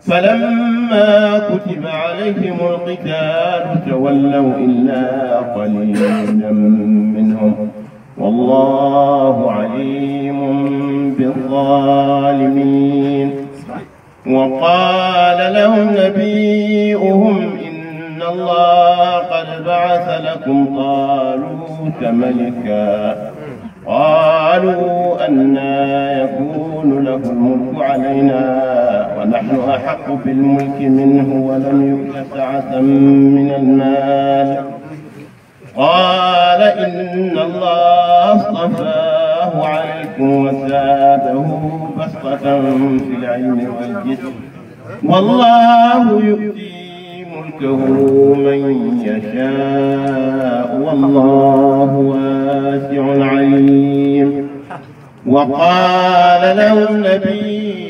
فلما كتب عليهم القتال تولوا إلا قليلا منهم. والله عليم بالظالمين. وقال لهم نبيئهم إن الله قد بعث لكم طالوت ملكا. قالوا أنا يكون له الملك علينا. ونحن أحق بالملك منه ولم يؤت سعة من المال. قال إن الله اصطفاه عليكم وزاده بسطة في العلم والجسم. والله يؤتي ملكه من يشاء. والله واسع عليم. وقال لهم نبيهم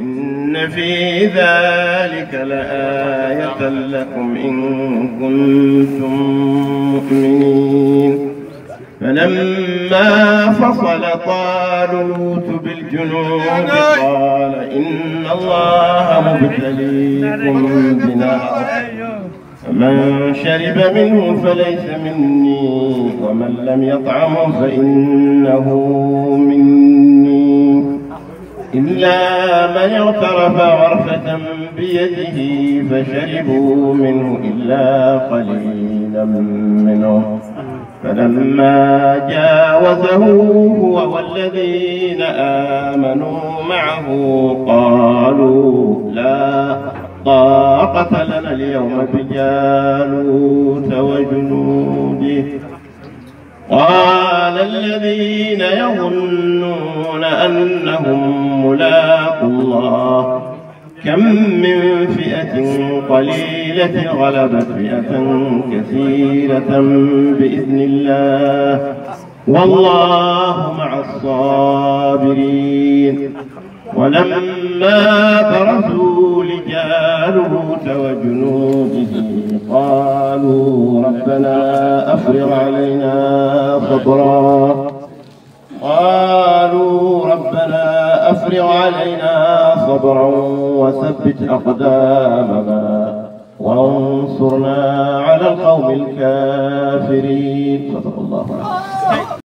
إن في ذلك لآية لكم إن كنتم مؤمنين. فلما فصل طالوت بالجنود قال إن الله مبتليكم بنهر فمن شرب منه فليس مني ومن لم يطعمه فإنه مني. إلا من اغترف غرفة بيده فشربوا منه إلا قليلا منه. فلما جاوزه هو والذين آمنوا معه قالوا لا طاقة لنا اليوم بجالوت وجنوده. قال الذين يظنون أنهم ملاقوا الله كم من فئة قليلة غلبت فئة كثيرة بإذن الله والله مع الصابرين ولما برزوا لجالوت وجنوده قالوا ربنا أفرغ علينا صبرا قالوا ربنا أفرغ علينا صبرا وثبت أقدامنا وانصرنا على القوم الكافرين. صدق الله العظيم.